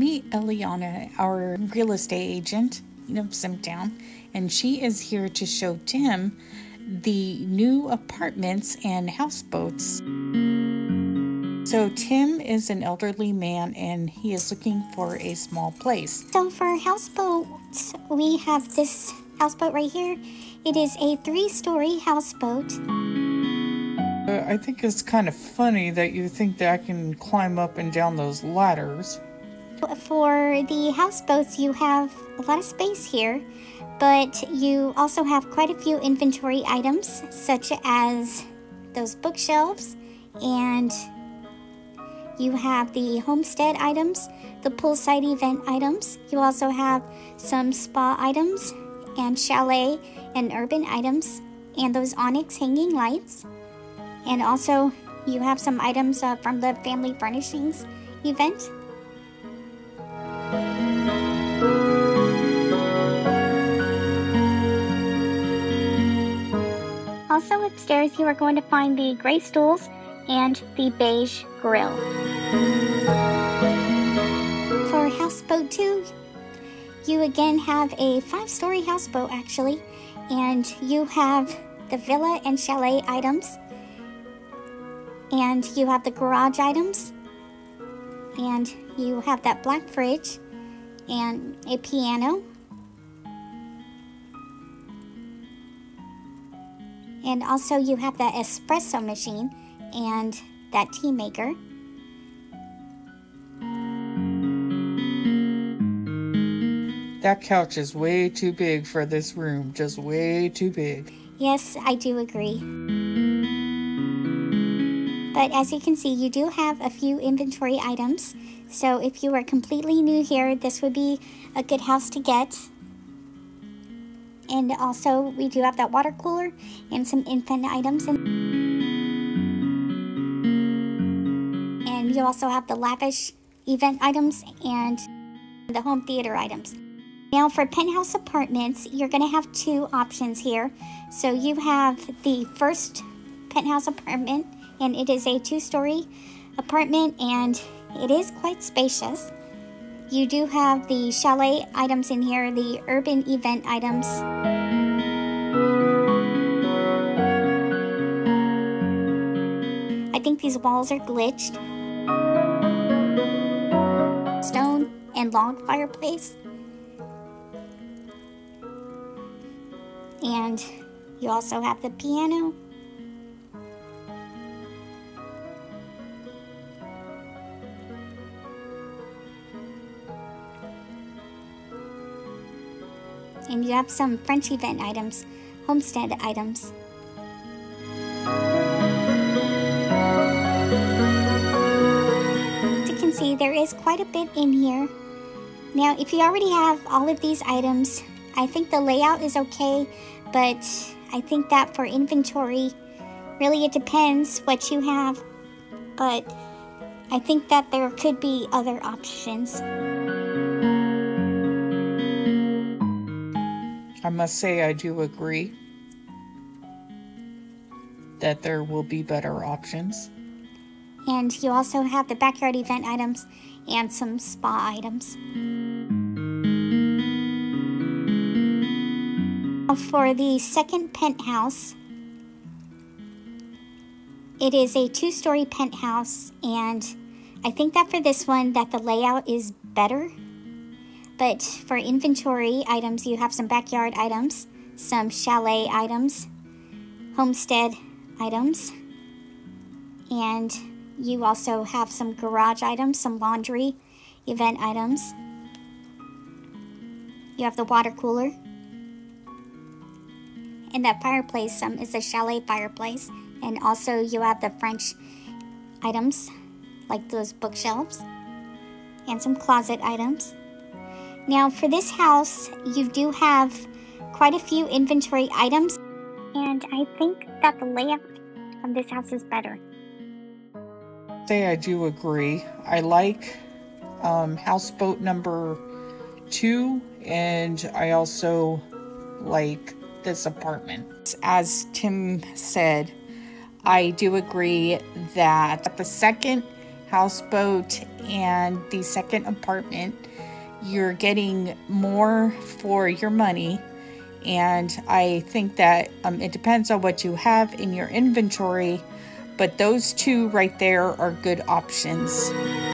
meet Eliana, our real estate agent of Simtown, and she is here to show Tim the new apartments and houseboats. So, Tim is an elderly man and he is looking for a small place. So, for houseboats, we have this houseboat right here. It is a three story houseboat. Uh, I think it's kind of funny that you think that I can climb up and down those ladders. For the houseboats, you have a lot of space here, but you also have quite a few inventory items, such as those bookshelves, and you have the homestead items, the poolside event items. You also have some spa items and chalet and urban items, and those onyx hanging lights. And also, you have some items uh, from the family furnishings event. Also upstairs you are going to find the gray stools and the beige grill. For houseboat 2, you again have a five-story houseboat actually, and you have the villa and chalet items, and you have the garage items, and you have that black fridge, and a piano, and also you have that espresso machine and that tea maker. That couch is way too big for this room, just way too big. Yes, I do agree. But as you can see, you do have a few inventory items. So if you are completely new here, this would be a good house to get. And also, we do have that water cooler and some infant items. And, and you also have the lavish event items and the home theater items. Now for penthouse apartments, you're going to have two options here. So you have the first penthouse apartment, and it is a two-story apartment, and it is quite spacious. You do have the chalet items in here, the urban event items. I think these walls are glitched. Stone and log fireplace. And you also have the piano. And you have some French event items, homestead items. As you can see, there is quite a bit in here. Now, if you already have all of these items, I think the layout is okay, but I think that for inventory, really it depends what you have. But I think that there could be other options. I must say, I do agree that there will be better options. And you also have the backyard event items and some spa items. For the second penthouse, it is a two-story penthouse and I think that for this one that the layout is better. But for inventory items, you have some backyard items, some chalet items, homestead items, and you also have some garage items, some laundry event items. You have the water cooler. And that fireplace um, is a chalet fireplace. And also you have the French items, like those bookshelves. And some closet items. Now for this house, you do have quite a few inventory items. And I think that the layout of this house is better. Say I do agree. I like um, houseboat number two, and I also like this apartment. As Tim said, I do agree that the second houseboat and the second apartment, you're getting more for your money. And I think that um, it depends on what you have in your inventory, but those two right there are good options.